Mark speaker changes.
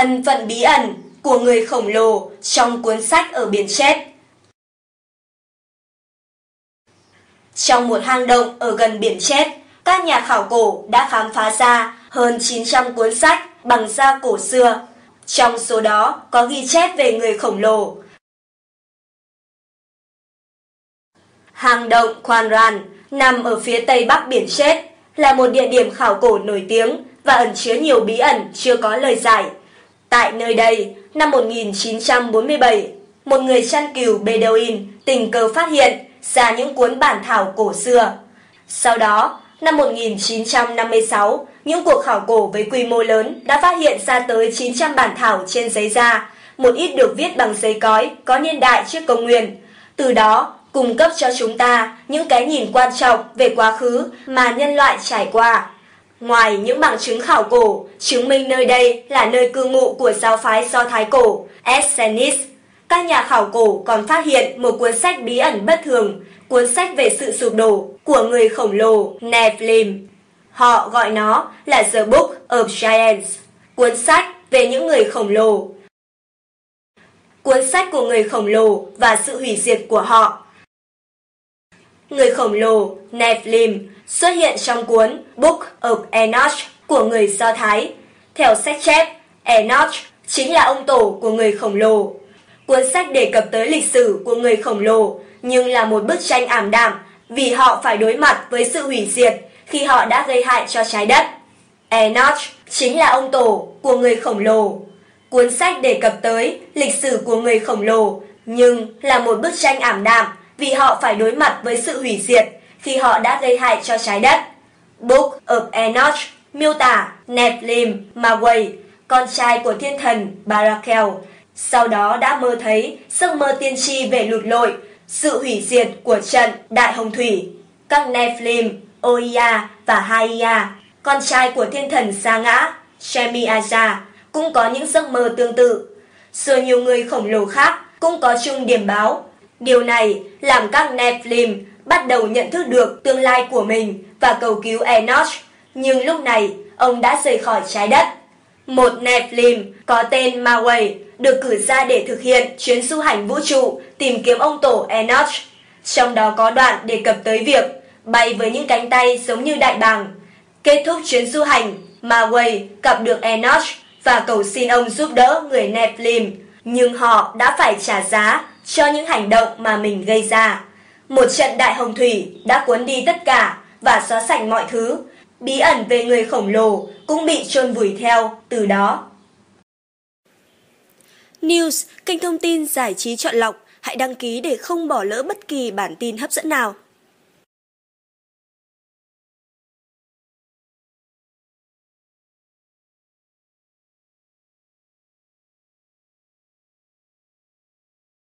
Speaker 1: Thân phận bí ẩn của người khổng lồ trong cuốn sách ở biển chết. Trong một hang động ở gần biển chết, các nhà khảo cổ đã khám phá ra hơn 900 cuốn sách bằng da cổ xưa. Trong số đó có ghi chép về người khổng lồ. Hang động Khoan Ran nằm ở phía tây bắc biển chết, là một địa điểm khảo cổ nổi tiếng và ẩn chứa nhiều bí ẩn chưa có lời giải. Tại nơi đây, năm 1947, một người chăn cừu Bedouin tình cờ phát hiện ra những cuốn bản thảo cổ xưa. Sau đó, năm 1956, những cuộc khảo cổ với quy mô lớn đã phát hiện ra tới 900 bản thảo trên giấy da, một ít được viết bằng giấy cói có niên đại trước công nguyên. Từ đó, cung cấp cho chúng ta những cái nhìn quan trọng về quá khứ mà nhân loại trải qua. Ngoài những bằng chứng khảo cổ, chứng minh nơi đây là nơi cư ngụ của giáo phái Do Thái cổ, Essenis, các nhà khảo cổ còn phát hiện một cuốn sách bí ẩn bất thường, cuốn sách về sự sụp đổ của người khổng lồ Nephilim. Họ gọi nó là The Book of Giants, cuốn sách về những người khổng lồ. Cuốn sách của người khổng lồ và sự hủy diệt của họ. Người khổng lồ Nephilim xuất hiện trong cuốn Book of Enoch của người Do Thái. Theo sách chép, Enoch chính là ông tổ của người khổng lồ. Cuốn sách đề cập tới lịch sử của người khổng lồ, nhưng là một bức tranh ảm đạm vì họ phải đối mặt với sự hủy diệt khi họ đã gây hại cho trái đất. Enoch chính là ông tổ của người khổng lồ. Cuốn sách đề cập tới lịch sử của người khổng lồ, nhưng là một bức tranh ảm đạm vì họ phải đối mặt với sự hủy diệt khi họ đã gây hại cho trái đất. Book of Enoch miêu tả Nephilim Maway, con trai của thiên thần Barakel, sau đó đã mơ thấy giấc mơ tiên tri về lụt lội, sự hủy diệt của trận Đại Hồng Thủy. Các Nephilim, Oia và Haia, con trai của thiên thần Sa Ngã, Shemiaja, cũng có những giấc mơ tương tự. Rồi nhiều người khổng lồ khác cũng có chung điểm báo. Điều này làm các Nephilim bắt đầu nhận thức được tương lai của mình và cầu cứu Enoch. Nhưng lúc này, ông đã rời khỏi trái đất. Một Nephilim có tên Maway được cử ra để thực hiện chuyến du hành vũ trụ tìm kiếm ông tổ Enoch. Trong đó có đoạn đề cập tới việc bay với những cánh tay giống như đại bàng. Kết thúc chuyến du hành, Maway gặp được Enoch và cầu xin ông giúp đỡ người Nephilim. Nhưng họ đã phải trả giá cho những hành động mà mình gây ra. Một trận đại hồng thủy đã cuốn đi tất cả và xóa sạch mọi thứ. Bí ẩn về người khổng lồ cũng bị chôn vùi theo từ đó.
Speaker 2: News, kênh thông tin giải trí chọn lọc. Hãy đăng ký để không bỏ lỡ bất kỳ bản tin hấp dẫn nào.